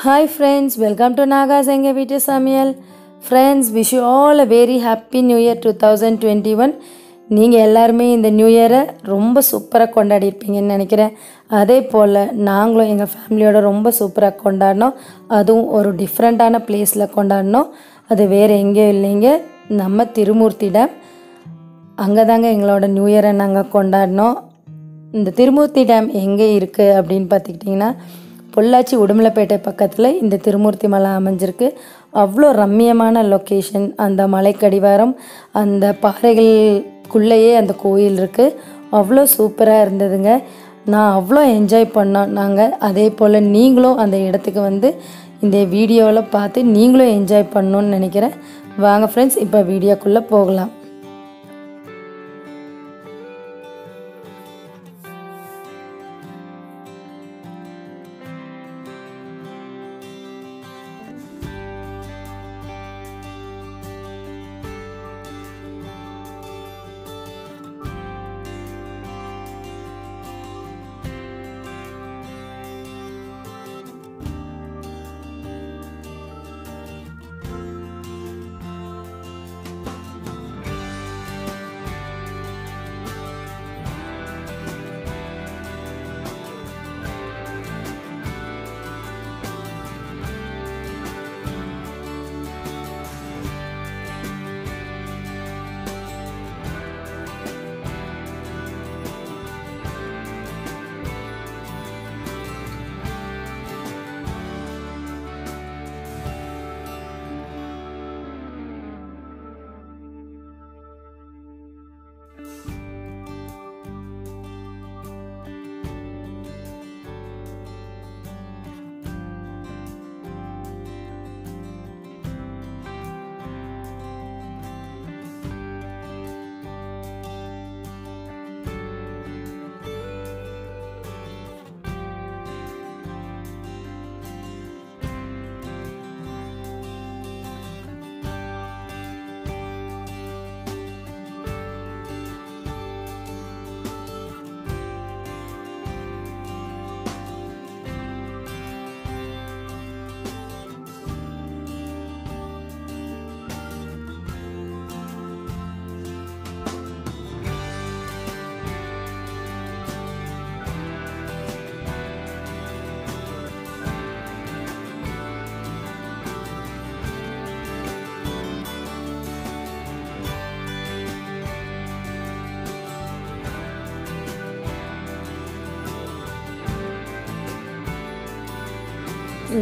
Hi friends welcome to நாகாஸ் எங்கள் வீட்டு சமையல் friends wish you all a very happy new year two thousand twenty one நீங்கள் எல்லாருமே இந்த நியூ இயரை ரொம்ப சூப்பராக கொண்டாடிருப்பீங்கன்னு நினைக்கிறேன். அதே போல் நாங்களும் எங்கள் ஃபேமிலியோட ரொம்ப சூப்பராக கொண்டாடினோம். அதுவும் ஒரு டிஃப்ரெண்ட்டான பிளேஸில் கொண்டாடினோம். அது வேறு எங்கேயும் இல்லைங்க. நம்ம திருமூர்த்தி டேம் அங்கே தாங்க எங்களோட நியூ இயரை நாங்கள் கொண்டாடினோம். இந்த திருமூர்த்தி டேம் எங்கே இருக்குது அப்படின்னு பார்த்துக்கிட்டிங்கன்னா பொள்ளாச்சி உடுமலைப்பேட்டை பக்கத்தில் இந்த திருமூர்த்தி மலை அமைஞ்சிருக்கு. அவ்வளோ ரம்மியமான லொக்கேஷன் அந்த மலைக்கடிவாரம் அந்த பாறைகளுக்குள்ளேயே அந்த கோயில் இருக்குது அவ்வளோ சூப்பராக இருந்ததுங்க. நான் அவ்வளோ என்ஜாய் பண்ணோம். நாங்கள் அதே போல் நீங்களும் அந்த இடத்துக்கு வந்து இந்த வீடியோவில் பார்த்து நீங்களும் என்ஜாய் பண்ணணுன்னு நினைக்கிறேன். வாங்க ஃப்ரெண்ட்ஸ் இப்போ வீடியோக்குள்ளே போகலாம்.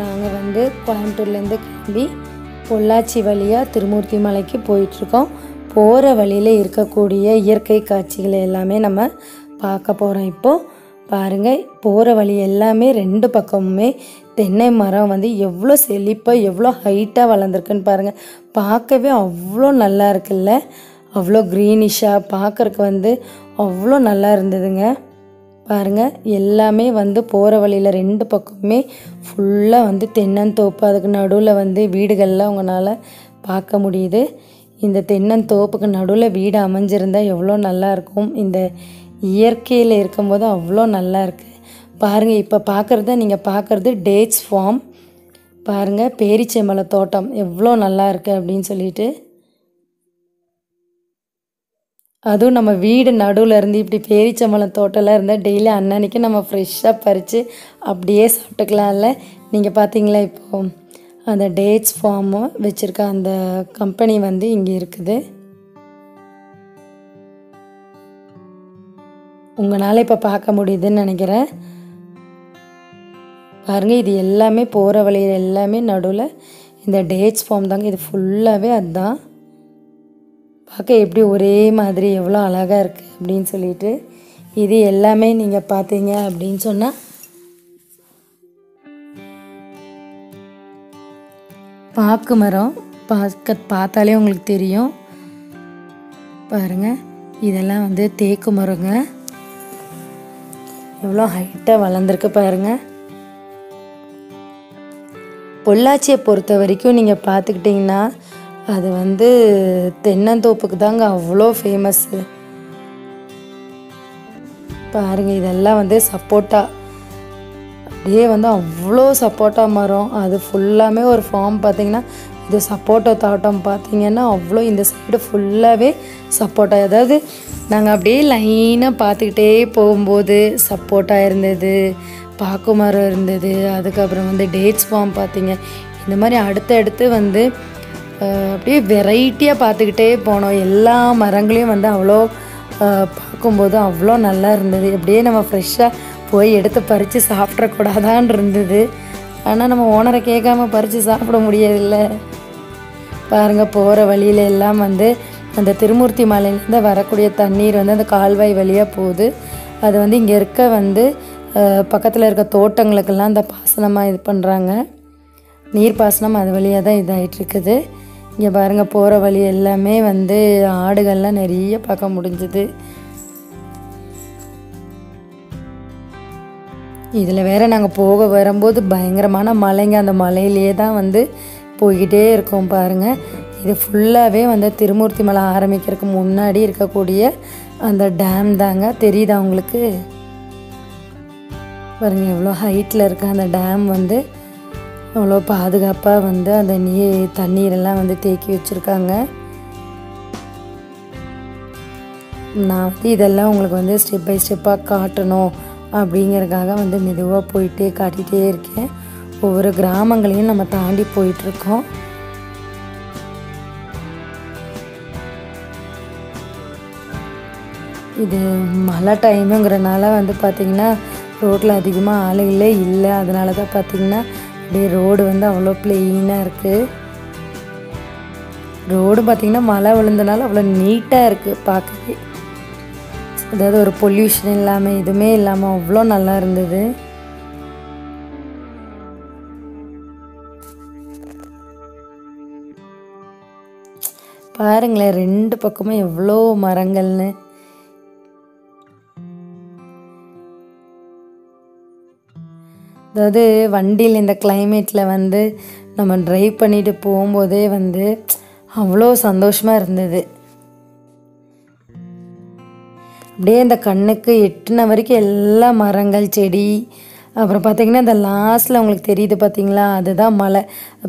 நாங்கள் வந்து கோயம்புத்தூர்லேருந்து கிளம்பி பொள்ளாச்சி வழியாக திருமூர்த்தி மலைக்கு போயிட்டுருக்கோம். போகிற வழியில் இருக்கக்கூடிய இயற்கை காட்சிகளை எல்லாமே நம்ம பார்க்க போகிறோம் இப்போது பாருங்கள் போகிற வழி எல்லாமே ரெண்டு பக்கமுமே தென்னை மரம் வந்து எவ்வளோ செழிப்பாக எவ்வளோ ஹைட்டாக வளர்ந்துருக்குன்னு பாருங்கள் பார்க்கவே அவ்வளோ நல்லா இருக்குல்ல? அவ்வளோ க்ரீனிஷாக பார்க்குறக்கு வந்து அவ்வளோ நல்லா இருந்ததுங்க. பாருங்கள் எல்லாமே வந்து போகிற வழியில் ரெண்டு பக்கமுமே ஃபுல்லாக வந்து தென்னந்தோப்பு அதுக்கு நடுவில் வந்து வீடுகள்லாம் உங்களால் பார்க்க முடியுது. இந்த தென்னந்தோப்புக்கு நடுவில் வீடு அமைஞ்சிருந்தால் எவ்வளோ நல்லாயிருக்கும் இந்த இயற்கையில் இருக்கும்போது அவ்வளோ நல்லா இருக்குது பாருங்கள் இப்போ பார்க்குறத நீங்கள் பார்க்குறது டேட்ஸ் ஃபார்ம். பாருங்கள் பேரிச்சை மலை தோட்டம் எவ்வளோ நல்லா இருக்குது அப்படின்னு சொல்லிட்டு அதுவும் நம்ம வீடு நடுவில் இருந்து இப்படி பேரிச்சம்பழம் தோட்டம்லாம் இருந்தால் டெய்லி அன்னன்னைக்கு நம்ம ஃப்ரெஷ்ஷாக பறித்து அப்படியே சாப்பிட்டுக்கலாம்ல. நீங்கள் பார்த்தீங்களா இப்போது அந்த டேட்ஸ் ஃபார்மு வச்சுருக்க அந்த கம்பெனி வந்து இங்கே இருக்குது. உங்களால் இப்போ பார்க்க முடியுதுன்னு நினைக்கிறேன். பாருங்கள் இது எல்லாமே போகிற வழியில் எல்லாமே நடுவில் இந்த டேட்ஸ் ஃபார்ம் தாங்க. இது ஃபுல்லாகவே அதுதான் பார்க்க எப்படி ஒரே மாதிரி எவ்வளோ அழகாக இருக்குது அப்படின்னு சொல்லிட்டு இது எல்லாமே நீங்கள் பார்த்தீங்க அப்படின்னு சொன்னால் பாக்கு மரம் பார்க்க பார்த்தாலே உங்களுக்கு தெரியும். பாருங்கள் இதெல்லாம் வந்து தேக்கு மரங்க. எவ்வளோ ஹைட்டாக வளர்ந்துருக்கு பாருங்கள் பொள்ளாச்சியை பொறுத்த வரைக்கும் நீங்கள் பார்த்துக்கிட்டிங்கன்னா அது வந்து தென்னந்தோப்புக்கு தாங்க அவ்வளோ ஃபேமஸ்ஸு பாருங்க இதெல்லாம் வந்து சப்போட்டா. அப்படியே வந்து அவ்வளோ சப்போட்டா மரம். அது ஃபுல்லாமே ஒரு ஃபார்ம் பார்த்தீங்கன்னா இது சப்போட்டா தோட்டம் பார்த்தீங்கன்னா அவ்வளோ இந்த சைடு ஃபுல்லாகவே சப்போட்டா. அதாவது நாங்கள் அப்படியே லைனாக பார்த்துக்கிட்டே போகும்போது சப்போட்டா இருந்தது பாக்கு மரம் இருந்தது அதுக்கப்புறம் வந்து டேட்ஸ் ஃபார்ம் பார்த்தீங்க. இந்த மாதிரி அடுத்தடுத்து வந்து அப்படியே வெரைட்டியாக பார்த்துக்கிட்டே போனோம். எல்லா மரங்களையும் வந்து அவ்வளோ பார்க்கும்போது அவ்வளோ நல்லா இருந்தது. அப்படியே நம்ம ஃப்ரெஷ்ஷாக போய் எடுத்து பறித்து சாப்பிட்றக்கூடாதான் இருந்தது. ஆனால் நம்ம ஓனரை கேட்காம பறித்து சாப்பிட முடியாதுல்ல பாருங்கள் போகிற வழியில எல்லாம் வந்து அந்த திருமூர்த்தி மலையிலேருந்து வரக்கூடிய தண்ணீர் வந்து அந்த கால்வாய் வழியாக போகுது. அது வந்து இங்கே இருக்க வந்து பக்கத்தில் இருக்க தோட்டங்களுக்கெல்லாம் அந்த பாசனமாக இது பண்ணுறாங்க நீர் பாசனம் அது வழியாக தான் இதாகிட்டு இருக்குது. இங்கே பாருங்கள் போகிற வழி எல்லாமே வந்து ஆடுகள்லாம் நிறைய பார்க்க முடிஞ்சுது. இதில் வேறு நாங்கள் போக வரும்போது பயங்கரமான மலைங்க. அந்த மலையிலேயே தான் வந்து போய்கிட்டே இருக்கோம் பாருங்க. இது ஃபுல்லாகவே வந்து திருமூர்த்தி மலை ஆரம்பிக்கிறதுக்கு முன்னாடி இருக்கக்கூடிய அந்த டேம் தாங்க. தெரியுதா உங்களுக்கு? பாருங்கள் எவ்வளோ ஹைட்டில் இருக்க அந்த டேம் வந்து. அவ்வளோ பாதுகாப்பாக வந்து அந்த நீர் தண்ணீரெல்லாம் வந்து தேக்கி வச்சுருக்காங்க. நான் வந்து இதெல்லாம் உங்களுக்கு வந்து ஸ்டெப் பை ஸ்டெப்பாக காட்டணும் அப்படிங்கிறதுக்காக வந்து மெதுவாக போயிட்டே காட்டிகிட்டே இருக்கேன். ஒவ்வொரு கிராமங்களையும் நம்ம தாண்டி போயிட்டுருக்கோம். இது மழை டைமுங்கிறனால வந்து பார்த்திங்கன்னா ரோட்டில் அதிகமாக ஆளுகளே இல்லை. அதனால தான் பார்த்திங்கன்னா அப்படியே ரோடு வந்து அவ்வளோ ப்ளெயினாக இருக்குது ரோடு பார்த்திங்கன்னா மழை விழுந்தனால அவ்வளோ நீட்டாக இருக்குது பார்க்கவே. அதாவது ஒரு பொல்யூஷன் இல்லாமல் எதுவுமே இல்லாமல் அவ்வளோ நல்லா இருந்தது. பாருங்களேன் ரெண்டு பக்கமும் எவ்வளோ மரங்கள்னு. அதாவது வண்டியில் இந்த கிளைமேட்டில் வந்து நம்ம ட்ரைவ் பண்ணிட்டு போகும்போதே வந்து அவ்வளோ சந்தோஷமாக இருந்தது. அப்படியே இந்த கண்ணுக்கு எட்டின வரைக்கும் எல்லா மரங்கள் செடி அப்புறம் பார்த்தீங்கன்னா இந்த லாஸ்ட்டில் உங்களுக்கு தெரியுது பார்த்தீங்களா அதுதான் மலை.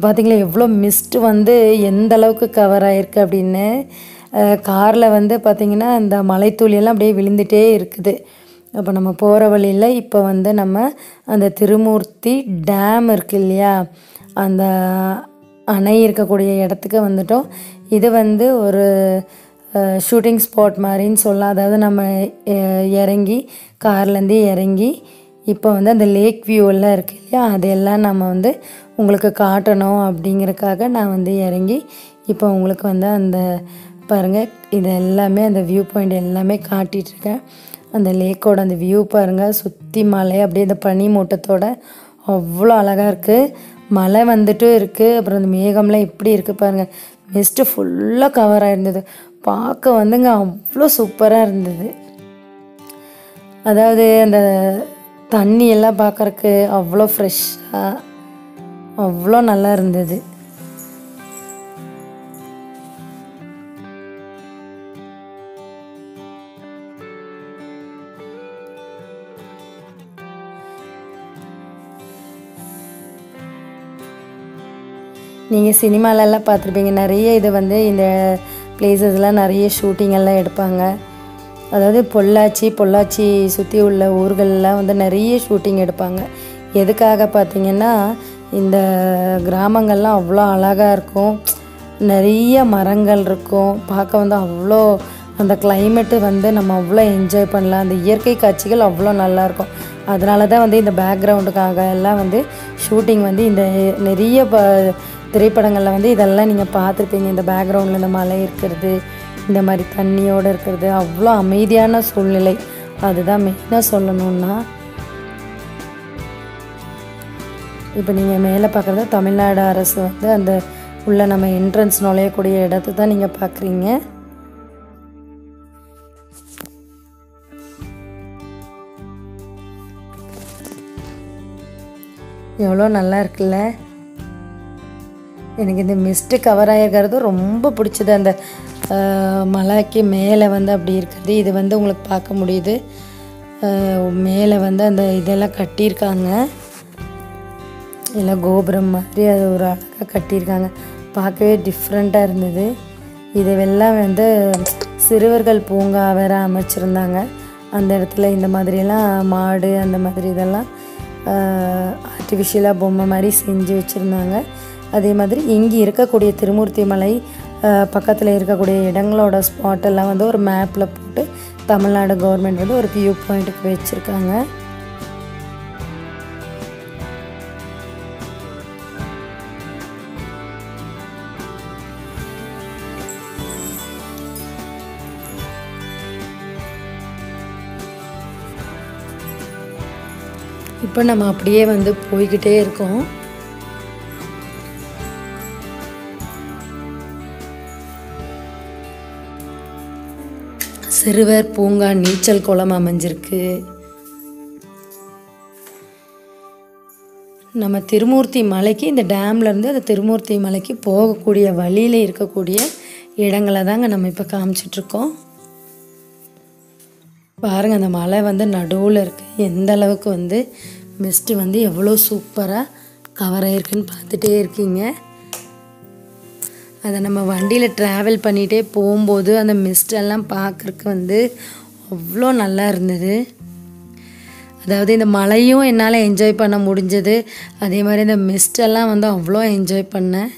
பார்த்தீங்களா எவ்வளோ மிஸ்ட் வந்து எந்த அளவுக்கு கவர் ஆகிருக்கு அப்படின்னு. காரில் வந்து பார்த்திங்கன்னா இந்த மலைத்தூளியெல்லாம் அப்படியே விழுந்துட்டே இருக்குது. அப்போ நம்ம போகிற வழியில் இப்போ வந்து நம்ம அந்த திருமூர்த்தி டேம் இருக்கு இல்லையா? அந்த அணை இருக்கக்கூடிய இடத்துக்கு வந்துட்டோம். இது வந்து ஒரு ஷூட்டிங் ஸ்பாட் மாதிரின்னு சொல்லலாம். அதாவது நம்ம இறங்கி கார்லேருந்து இறங்கி இப்போ வந்து அந்த லேக் வியூ எல்லாம் இல்லையா? அதையெல்லாம் நம்ம வந்து உங்களுக்கு காட்டணும் அப்படிங்கிறக்காக நான் வந்து இறங்கி இப்போ உங்களுக்கு வந்து அந்த பாருங்கள் இது எல்லாமே அந்த வியூ பாயிண்ட் எல்லாமே காட்டிகிட்ருக்கேன் அந்த லேக்கோட அந்த வியூ பாருங்கள் சுற்றி மலை அப்படியே அந்த பனி மூட்டத்தோட அவ்வளோ அழகாக இருக்குது மழை வந்துட்டும் இருக்குது அப்புறம் அந்த மேகம்லாம் எப்படி இருக்குது பாருங்கள் மிஸ்ட்டு ஃபுல்லாக கவர் ஆகிருந்தது பார்க்க வந்துங்க அவ்வளோ சூப்பராக இருந்தது. அதாவது அந்த தண்ணி எல்லாம் அவ்வளோ ஃப்ரெஷ்ஷாக அவ்வளோ நல்லா இருந்தது. நீங்கள் சினிமாலெல்லாம் பார்த்துருப்பீங்க. நிறைய இது வந்து இந்த பிளேசஸ்லாம் நிறைய ஷூட்டிங்கெல்லாம் எடுப்பாங்க. அதாவது பொள்ளாச்சி பொள்ளாச்சி சுற்றி உள்ள ஊர்களெலாம் வந்து நிறைய ஷூட்டிங் எடுப்பாங்க. எதுக்காக பார்த்தீங்கன்னா இந்த கிராமங்கள்லாம் அவ்வளோ அழகாக இருக்கும். நிறைய மரங்கள் இருக்கும். பார்க்க வந்து அவ்வளோ அந்த கிளைமேட்டு வந்து நம்ம அவ்வளோ என்ஜாய் பண்ணலாம். அந்த இயற்கை காட்சிகள் அவ்வளோ நல்லாயிருக்கும் அதனால தான் வந்து இந்த பேக்ரவுண்டுக்காக எல்லாம் வந்து ஷூட்டிங் வந்து இந்த நிறைய ப திரைப்படங்களில் வந்து இதெல்லாம் நீங்கள் பார்த்துருப்பீங்க. இந்த பேக்ரவுண்டில் இந்த மலை இருக்கிறது இந்த மாதிரி தண்ணியோடு இருக்கிறது அவ்வளோ அமைதியான சூழ்நிலை. அதுதான் மெயினாக சொல்லணுன்னா இப்போ நீங்கள் மேலே பார்க்குறது தமிழ்நாடு அரசு வந்து அந்த உள்ளே நம்ம என்ட்ரன்ஸ் நுழையக்கூடிய இடத்த தான் நீங்கள் பார்க்குறீங்க. எவ்வளோ நல்லா இருக்குல்ல? எனக்கு இந்த மிஸ்ட்டு கவர் ஆகிருக்கிறது ரொம்ப பிடிச்சது. அந்த மலைக்கு மேலே வந்து அப்படி இருக்குது. இது வந்து உங்களுக்கு பார்க்க முடியுது. மேலே வந்து அந்த இதெல்லாம் கட்டியிருக்காங்க. எல்லாம் கோபுரம் மாதிரி அது ஒரு அழகாக கட்டியிருக்காங்க. பார்க்கவே டிஃப்ரெண்ட்டாக இருந்தது. இதுவெல்லாம் வந்து சிறுவர்கள் பூங்கா வேற அமைச்சிருந்தாங்க. அந்த இடத்துல இந்த மாதிரியெல்லாம் மாடு அந்த மாதிரி இதெல்லாம் ஆர்டிஃபிஷியலாக பொம்மை மாதிரி செஞ்சு வச்சுருந்தாங்க. அதே மாதிரி இங்கே இருக்கக்கூடிய திருமூர்த்தி மலை பக்கத்தில் இருக்கக்கூடிய இடங்களோட ஸ்பாட் எல்லாம் வந்து ஒரு மேப்பில் போட்டு தமிழ்நாடு கவர்மெண்ட் வந்து ஒரு வியூ பாயிண்ட்டுக்கு வச்சுருக்காங்க. இப்போ நம்ம அப்படியே வந்து போய்கிட்டே இருக்கோம். சிறுவர் பூங்கா நீச்சல் குளம் அமைஞ்சிருக்கு. நம்ம திருமூர்த்தி மலைக்கு இந்த டேம்லேருந்து அந்த திருமூர்த்தி மலைக்கு போகக்கூடிய வழியில் இருக்கக்கூடிய இடங்களை தாங்க நம்ம இப்போ காமிச்சிட்ருக்கோம். பாருங்கள் அந்த மலை வந்து நடுவில் இருக்குது எந்த அளவுக்கு வந்து மிஸ்ட்டு வந்து எவ்வளோ சூப்பராக கவர் ஆயிருக்குன்னு பார்த்துட்டே இருக்கீங்க. அதை நம்ம வண்டியில் ட்ராவல் பண்ணிகிட்டே போகும்போது அந்த மிஸ்டெல்லாம் பார்க்குறக்கு வந்து அவ்வளோ நல்லா இருந்தது. அதாவது இந்த மழையும் என்னால் என்ஜாய் பண்ண முடிஞ்சது. அதே மாதிரி இந்த மிஸ்டெல்லாம் வந்து அவ்வளோ என்ஜாய் பண்ணேன்.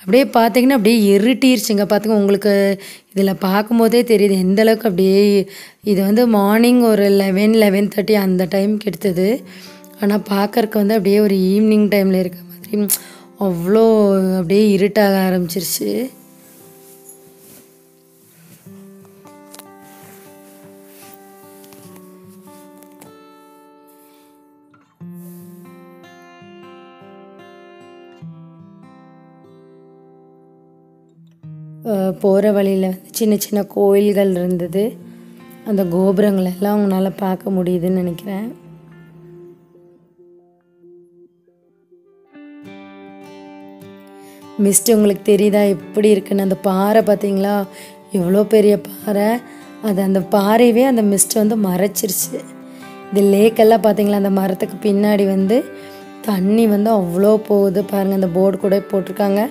அப்படியே பார்த்தீங்கன்னா அப்படியே இருட்டிருச்சுங்க. பார்த்துங்க உங்களுக்கு இதில் பார்க்கும்போதே தெரியுது எந்த அளவுக்கு அப்படியே இது வந்து மார்னிங் ஒரு லெவன் லெவன் தேர்ட்டி அந்த டைமுக்கு எடுத்தது ஆனால் பார்க்கறக்கு வந்து அப்படியே ஒரு ஈவினிங் டைமில் இருக்க மாதிரி. அவ்வளோ அப்படியே இருட்டாக ஆரம்பிச்சிருச்சு. போகிற வழியில் வந்து சின்ன சின்ன கோயில்கள் இருந்தது. அந்த கோபுரங்களெல்லாம் அவங்களால பார்க்க முடியுதுன்னு நினைக்கிறேன். மிஸ்ட் உங்களுக்கு தெரியுதா? எப்படி இருக்குன்னு? அந்த பாறை பார்த்தீங்களா? எவ்வளோ பெரிய பாறை. அது அந்த பாறையவே அந்த மிஸ்ட் வந்து மறைச்சிருச்சு. இந்த லேக்கெல்லாம் பார்த்தீங்களா? அந்த மரத்துக்கு பின்னாடி வந்து தண்ணி வந்து அவ்வளோ போகுது. பாருங்கள் அந்த போர்டு கூட போட்டிருக்காங்க.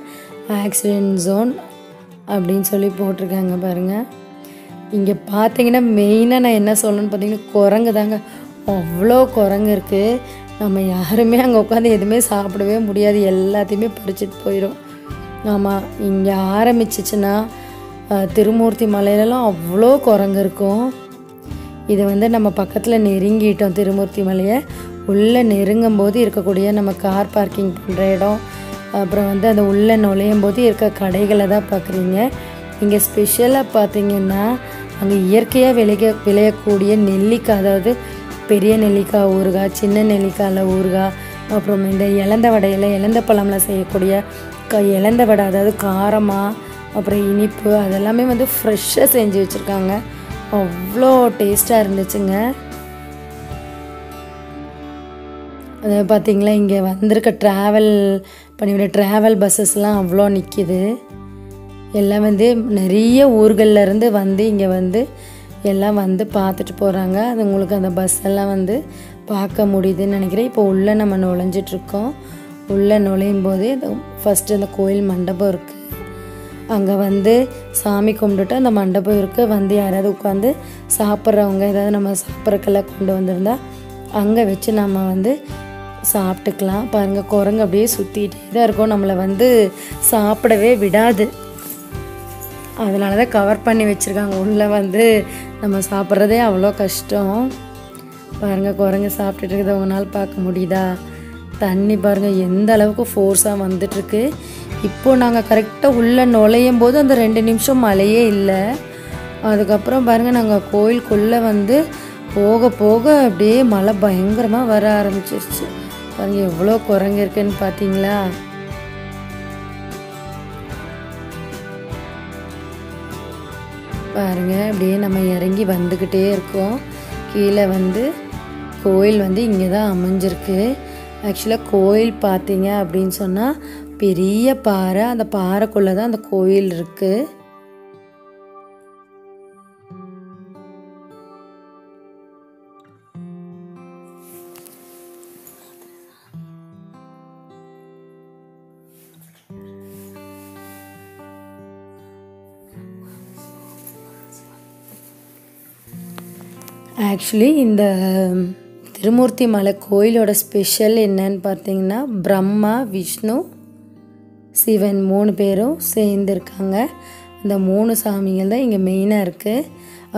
ஆக்சிடென்ட் ஜோன் அப்படின்னு சொல்லி போட்டிருக்காங்க பாருங்கள் இங்கே பார்த்தீங்கன்னா மெயினாக நான் என்ன சொல்லணும்னு பார்த்தீங்கன்னா குரங்கு தாங்க. அவ்வளோ குரங்கு இருக்குது நம்ம யாருமே அங்கே உட்காந்து எதுவுமே சாப்பிடவே முடியாது. எல்லாத்தையுமே பறிச்சுட்டு போயிடும் ஆமாம் இங்கே ஆரம்பிச்சிச்சுன்னா திருமூர்த்தி மலையிலலாம் அவ்வளோ குரங்கு இருக்கும். இது வந்து நம்ம பக்கத்தில் நெருங்கிட்டோம் திருமூர்த்தி மலையை. உள்ளே நெருங்கும் போது இருக்கக்கூடிய நம்ம கார் பார்க்கிங் பண்ணுற இடம். அப்புறம் வந்து அந்த உள்ளே நுழையும் போது இருக்க கடைகளை தான் பார்க்குறீங்க. இங்கே ஸ்பெஷலாக பார்த்தீங்கன்னா அங்கே இயற்கையாக விளைய விளையக்கூடிய நெல்லிக்காய் அதாவது பெரிய நெல்லிக்காய் ஊறுகாய் சின்ன நெல்லிக்காயில் ஊறுகாய் அப்புறம் இந்த இலந்த வடையில் இலந்த பழமில் செய்யக்கூடிய க இலந்த வடை அதாவது காரமாக அப்புறம் இனிப்பு அதெல்லாமே வந்து ஃப்ரெஷ்ஷாக செஞ்சு வச்சுருக்காங்க. அவ்வளோ டேஸ்ட்டாக இருந்துச்சுங்க. அது பார்த்தீங்களா இங்கே வந்திருக்க ட்ராவல் பண்ணிவிட ட்ராவல் பஸ்ஸஸ்லாம் அவ்வளோ நிற்கிது எல்லாம் வந்து நிறைய ஊர்கள்ல இருந்து வந்து இங்கே வந்து எல்லாம் வந்து பார்த்துட்டு போகிறாங்க அது உங்களுக்கு அந்த பஸ் எல்லாம் வந்து பார்க்க முடியுதுன்னு நினைக்கிறேன். இப்போ உள்ளே நம்ம நுழைஞ்சிட்ருக்கோம். உள்ளே நுழையும் போதே ஃபஸ்ட்டு அந்த கோயில் மண்டபம் இருக்குது அங்கே வந்து சாமி கும்பிட்டுட்டு அந்த மண்டபம் இருக்குது வந்து யாராவது உட்காந்து சாப்பிட்றவங்க ஏதாவது நம்ம சாப்பிட்றக்கெல்லாம் கொண்டு வந்திருந்தா அங்கே வச்சு நம்ம வந்து சாப்பிட்டுக்கலாம். பாருங்கள் குரங்கு அப்படியே சுற்றிட்டே தான் இருக்கும். நம்மளை வந்து சாப்பிடவே விடாது. அதனால தான் கவர் பண்ணி வச்சுருக்காங்க. உள்ளே வந்து நம்ம சாப்பிட்றதே அவ்வளோ கஷ்டம். பாருங்கள் குரங்கு சாப்பிட்டுட்டு இருக்கிறத உங்களால் பார்க்க முடியுதா? தண்ணி பாருங்கள் எந்த அளவுக்கு ஃபோர்ஸாக வந்துட்டுருக்கு. இப்போது நாங்கள் கரெக்டாக உள்ளே நுழையும் போது அந்த ரெண்டு நிமிஷம் மழையே இல்லை. அதுக்கப்புறம் பாருங்கள் நாங்கள் கோயிலுக்குள்ளே வந்து போக போக அப்படியே மழை பயங்கரமாக வர ஆரம்பிச்சிருச்சு. பாருங்க எவ்வளோ குரங்கு இருக்குன்னு பார்த்தீங்களா? பாருங்கள் அப்படியே நம்ம இறங்கி வந்துக்கிட்டே இருக்கோம். கீழே வந்து கோயில் வந்து இங்கே தான் அமைஞ்சிருக்கு. ஆக்சுவலாக கோயில் பார்த்தீங்க அப்படின்னு சொன்னால் பெரிய பாறை அந்த பாறைக்குள்ளே தான் அந்த கோயில் இருக்குது ஆக்சுவலி இந்த திருமூர்த்தி மலை கோயிலோட ஸ்பெஷல் என்னன்னு பார்த்தீங்கன்னா பிரம்மா விஷ்ணு சிவன் மூணு பேரும் சேர்ந்துருக்காங்க. இந்த மூணு சாமிகள் தான் இங்கே மெயினாக இருக்குது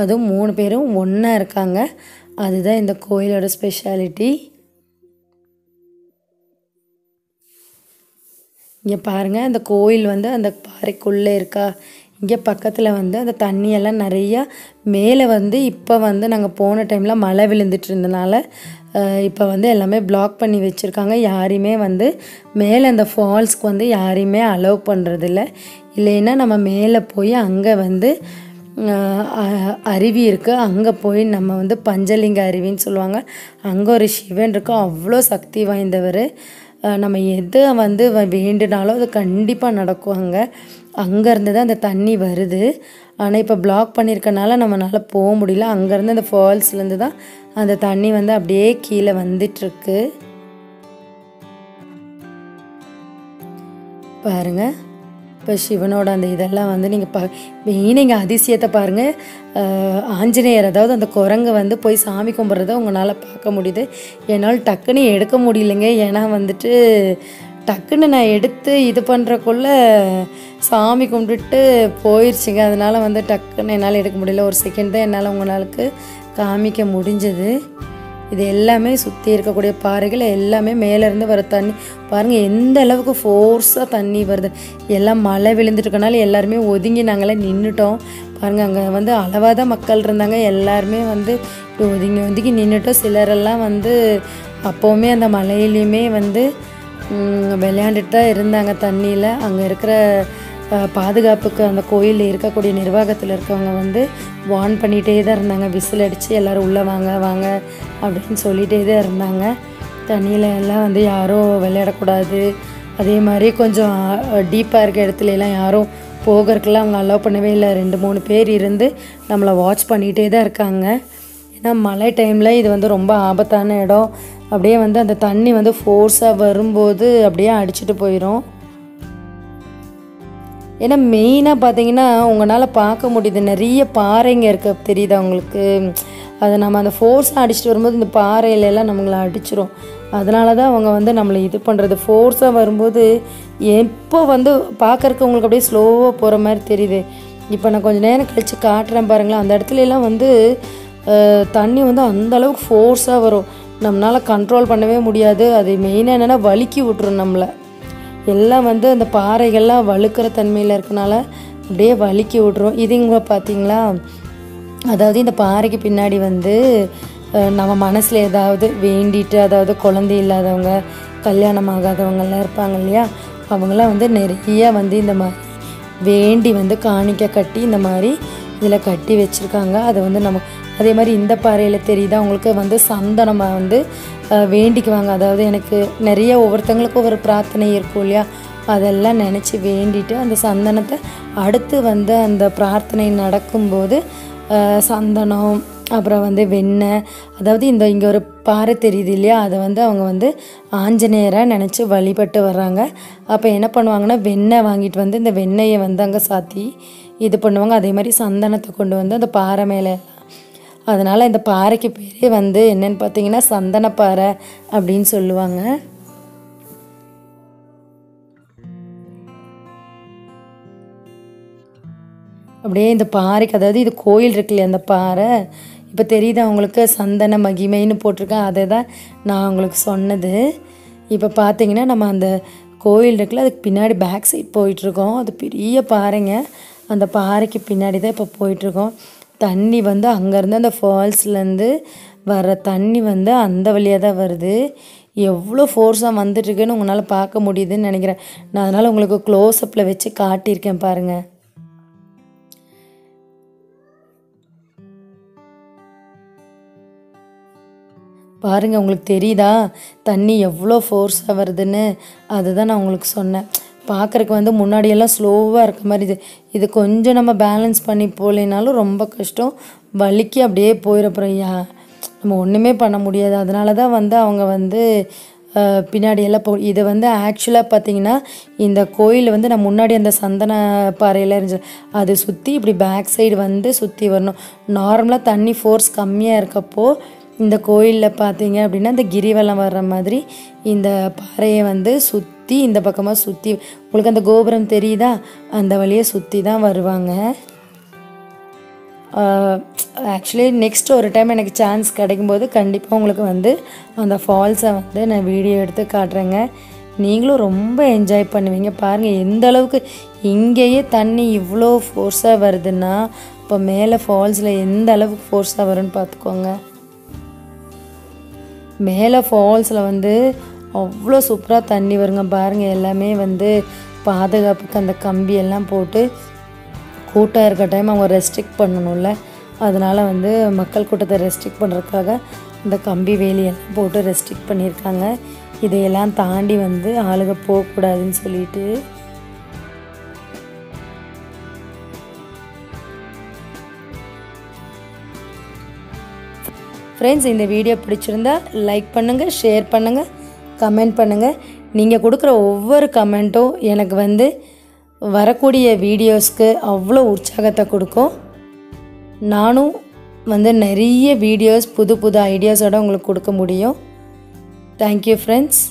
அதுவும் மூணு பேரும் ஒன்றா இருக்காங்க. அதுதான் இந்த கோயிலோட ஸ்பெஷாலிட்டி இங்கே பாருங்கள் அந்த கோயில் வந்து அந்த பாறைக்குள்ளே இருக்கா? இங்கே பக்கத்தில் வந்து அந்த தண்ணியெல்லாம் நிறையா மேலே வந்து இப்போ வந்து நாங்கள் போன டைமில் மழை விழுந்துட்டு இருந்தனால இப்போ வந்து எல்லாமே பிளாக் பண்ணி வச்சுருக்காங்க. யாரையுமே வந்து மேலே அந்த ஃபால்ஸ்க்கு வந்து யாரையுமே அலோவ் பண்ணுறதில்ல இல்லைன்னா நம்ம மேலே போய் அங்கே வந்து அ- அருவி இருக்குது அங்கே போய் நம்ம வந்து பஞ்சலிங்க அருவின்னு சொல்லுவாங்க. அங்கே ஒரு சிவன் இருக்கும் அவ்வளோ சக்தி வாய்ந்தவர். நம்ம எதை வந்து வ- அது கண்டிப்பாக நடக்கும் அங்கே. அங்கேருந்து தான் அந்த தண்ணி வருது. ஆனால் இப்போ பிளாக் பண்ணியிருக்கனால நம்மளால போக முடியல. அங்கேருந்து அந்த ஃபால்ஸ்லேருந்து தான் அந்த தண்ணி வந்து அப்படியே கீழே வந்துட்டுருக்கு. பாருங்கள் இப்போ சிவனோட அந்த இதெல்லாம் வந்து நீங்கள் பா மெயின் இங்கே அதிசயத்தை பாருங்கள் ஆஞ்சநேயர் அதாவது அந்த குரங்கு வந்து போய் சாமி கும்பிட்றத உங்களால் பார்க்க முடியுது. என்னால் டக்குன்னு எடுக்க முடியலைங்க. ஏன்னா வந்துட்டு டக்குன்னு நான் எடுத்து இது பண்ணுறக்குள்ள சாமி கும்பிட்டுட்டு போயிடுச்சுங்க அதனால் வந்து டக்குன்னு என்னால் எடுக்க முடியல. ஒரு செகண்ட் தான் என்னால் உங்களுக்கு காமிக்க முடிஞ்சது. இது எல்லாமே சுற்றி இருக்கக்கூடிய பாறைகள் எல்லாமே மேலேருந்து வர தண்ணி. பாருங்கள் எந்த அளவுக்கு ஃபோர்ஸாக தண்ணி வருது. எல்லாம் மழை விழுந்துட்டுருக்கனால எல்லாருமே ஒதுங்கி நாங்களே நின்றுட்டோம் பாருங்கள் அங்கே வந்து அளவாக தான் மக்கள் இருந்தாங்க. எல்லாருமே வந்து ஒதுங்கி ஒதுங்கி நின்றுட்டோம் சிலரெல்லாம் வந்து அப்போவுமே அந்த மலையிலையுமே வந்து விளையாண்டுட்டு தான் இருந்தாங்க தண்ணியில். அங்கே இருக்கிற பாதுகாப்புக்கு அந்த கோயிலில் இருக்கக்கூடிய நிர்வாகத்தில் இருக்கவங்க வந்து வார்ன் பண்ணிகிட்டே தான் இருந்தாங்க. விசில் அடித்து எல்லோரும் உள்ளே வாங்க வாங்க அப்படின்னு சொல்லிகிட்டே தான் இருந்தாங்க. தண்ணியில் எல்லாம் வந்து யாரும் விளையாடக்கூடாது. அதே மாதிரி கொஞ்சம் டீப்பாக இருக்க இடத்துல எல்லாம் யாரும் போகிறதுக்கெல்லாம் அவங்க அலோவ் பண்ணவே இல்லை. ரெண்டு மூணு பேர் இருந்து நம்மளை வாட்ச் பண்ணிகிட்டே தான் இருக்காங்க. ஏன்னா மழை டைமில் இது வந்து ரொம்ப ஆபத்தான இடம். அப்படியே வந்து அந்த தண்ணி வந்து ஃபோர்ஸாக வரும்போது அப்படியே அடிச்சிட்டு போயிடும் ஏன்னா மெயினாக பார்த்தீங்கன்னா உங்களால் பார்க்க முடியுது. நிறைய பாறைங்க இருக்க. தெரியுதா உங்களுக்கு? அதை நம்ம அந்த ஃபோர்ஸாக அடிச்சுட்டு வரும்போது இந்த பாறையிலெல்லாம் நம்மளை அடிச்சிரும். அதனால தான் அவங்க வந்து நம்மளை இது பண்ணுறது ஃபோர்ஸாக வரும்போது எப்போ வந்து பார்க்குறக்கு உங்களுக்கு அப்படியே ஸ்லோவாக போகிற மாதிரி தெரியுது. இப்போ நான் கொஞ்சம் நேரம் கழித்து காட்டுறேன் பாருங்களேன். அந்த இடத்துலலாம் வந்து தண்ணி வந்து அந்த அளவுக்கு ஃபோர்ஸாக வரும். நம்மளால் கண்ட்ரோல் பண்ணவே முடியாது. அது மெயினாக என்னென்னா வலுக்கி விட்டுரும் நம்மளை. எல்லாம் வந்து அந்த பாறைகள்லாம் வழுக்கிற தன்மையில் இருக்கனால அப்படியே வலுக்கி விட்ரும் இதுங்க பார்த்திங்களா பார்த்தீங்களா அதாவது இந்த பாறைக்கு பின்னாடி வந்து நம்ம மனசில் ஏதாவது வேண்டிட்டு அதாவது குழந்தை இல்லாதவங்க கல்யாணம் ஆகாதவங்கெல்லாம் இருப்பாங்க இல்லையா? அவங்களாம் வந்து நிறைய வந்து இந்த மாதிரி வேண்டி வந்து காணிக்க கட்டி இந்த மாதிரி இதில் கட்டி வச்சுருக்காங்க. அதை வந்து நம்ம அதே மாதிரி இந்த பாறையில் தெரியுதா? அவங்களுக்கு வந்து சந்தனமாக வந்து வேண்டிக்குவாங்க. அதாவது எனக்கு நிறைய ஒவ்வொருத்தங்களுக்கும் ஒவ்வொரு பிரார்த்தனை இருக்கும் இல்லையா? அதெல்லாம் நினச்சி வேண்டிட்டு அந்த சந்தனத்தை அடுத்து வந்து அந்த பிரார்த்தனை நடக்கும்போது சந்தனம் அப்புறம் வந்து வெண்ணெய். அதாவது இந்த இங்கே ஒரு பாறை தெரியுது இல்லையா? அதை வந்து அவங்க வந்து ஆஞ்சநேயராக நினச்சி வழிபட்டு வர்றாங்க. அப்போ என்ன பண்ணுவாங்கன்னா வெண்ணெய் வாங்கிட்டு வந்து இந்த வெண்ணெயை வந்து அங்கே சாத்தி இது பண்ணுவாங்க. அதே மாதிரி சந்தனத்தை கொண்டு வந்து அந்த பாறை மேலே. அதனால் இந்த பாறைக்கு பேரே வந்து என்னன்னு பார்த்தீங்கன்னா சந்தனப்பாறை அப்படின்னு சொல்லுவாங்க. அப்படியே இந்த பாறைக்கு அதாவது இது கோயில் இருக்கு இல்லையா அந்த பாறை? இப்போ தெரியுது அவங்களுக்கு சந்தன மகிமைன்னு போட்டிருக்கேன் அதை தான் நான் உங்களுக்கு சொன்னது. இப்போ பார்த்தீங்கன்னா நம்ம அந்த கோயில் இருக்குல்ல அதுக்கு பின்னாடி பேக் சைட் போயிட்டுருக்கோம். அது பெரிய பாறைங்க. அந்த பாறைக்கு பின்னாடி தான் இப்போ போயிட்டுருக்கோம். தண்ணி வந்து அங்கேருந்து அந்த ஃபால்ஸ்லேருந்து வர தண்ணி வந்து அந்த வழியாக தான் வருது. எவ்வளோ ஃபோர்ஸாக வந்துட்டுருக்குன்னு உங்களால் பார்க்க முடியுதுன்னு நினைக்கிறேன். நான் அதனால் உங்களுக்கு க்ளோஸ்அப்பில் வச்சு காட்டியிருக்கேன் பாருங்கள் பாருங்க உங்களுக்கு தெரியுதா? தண்ணி எவ்வளோ ஃபோர்ஸாக வருதுன்னு? அதுதான் நான் உங்களுக்கு சொன்னேன். பார்க்குறக்கு வந்து முன்னாடியெல்லாம் ஸ்லோவாக இருக்க மாதிரி இது. இது கொஞ்சம் நம்ம பேலன்ஸ் பண்ணி போகலைனாலும் ரொம்ப கஷ்டம். வலிக்கு அப்படியே போயிடப்புறம். யா நம்ம ஒன்றுமே பண்ண முடியாது. அதனால தான் வந்து அவங்க வந்து பின்னாடியெல்லாம் பின்னாடி எல்லாம் போ இது வந்து ஆக்சுவலாக பார்த்தீங்கன்னா இந்த கோயில் வந்து நான் முன்னாடி அந்த சந்தன பாறையில் இருந்துச்சு. அது சுற்றி இப்படி பேக் சைடு வந்து சுற்றி வரணும். நார்மலாக தண்ணி ஃபோர்ஸ் கம்மியாக இருக்கப்போ இந்த கோயிலில் பார்த்தீங்க அப்படின்னா இந்த கிரிவலம் வர்ற மாதிரி இந்த பாறையை வந்து சுற்றி இந்த பக்கமாக சுற்றி உங்களுக்கு அந்த கோபுரம் தெரியுதா? அந்த வழியை சுற்றி தான் வருவாங்க. ஆக்சுவலி நெக்ஸ்ட் ஒரு டைம் எனக்கு சான்ஸ் கிடைக்கும்போது கண்டிப்பாக உங்களுக்கு வந்து அந்த ஃபால்ஸை வந்து நான் வீடியோ எடுத்து காட்டுறேங்க. நீங்களும் ரொம்ப என்ஜாய் பண்ணுவீங்க. பாருங்கள் எந்த அளவுக்கு இங்கேயே தண்ணி இவ்வளோ ஃபோர்ஸாக வருதுன்னா இப்போ மேலே ஃபால்ஸில் எந்த அளவுக்கு ஃபோர்ஸாக வரும்னு பார்த்துக்கோங்க மேலே ஃபால்ஸில் வந்து அவ்வளோ சூப்பராக தண்ணி வருங்க. பாருங்கள் எல்லாமே வந்து பாதுகாப்புக்கு அந்த கம்பி எல்லாம் போட்டு கூட்டம் இருக்க டைம் அவங்க ரெஸ்ட்ரிக்ட் பண்ணணும்ல. அதனால் வந்து மக்கள் கூட்டத்தை ரெஸ்ட்ரிக்ட் பண்ணுறதுக்காக இந்த கம்பி வேலியெல்லாம் போட்டு ரெஸ்ட்ரிக்ட் பண்ணியிருக்காங்க. இதையெல்லாம் தாண்டி வந்து ஆளுங்க போகக்கூடாதுன்னு சொல்லிட்டு ஃப்ரெண்ட்ஸ் இந்த வீடியோ பிடிச்சிருந்தா லைக் பண்ணுங்கள் ஷேர் பண்ணுங்கள் கமெண்ட் பண்ணுங்கள் நீங்கள் கொடுக்குற ஒவ்வொரு கமெண்ட்டும் எனக்கு வந்து வரக்கூடிய வீடியோஸ்க்கு அவ்வளோ உற்சாகத்தை கொடுக்கும். நானும் வந்து நிறைய வீடியோஸ் புது புது ஐடியாஸோட உங்களுக்கு கொடுக்க முடியும். Thank you friends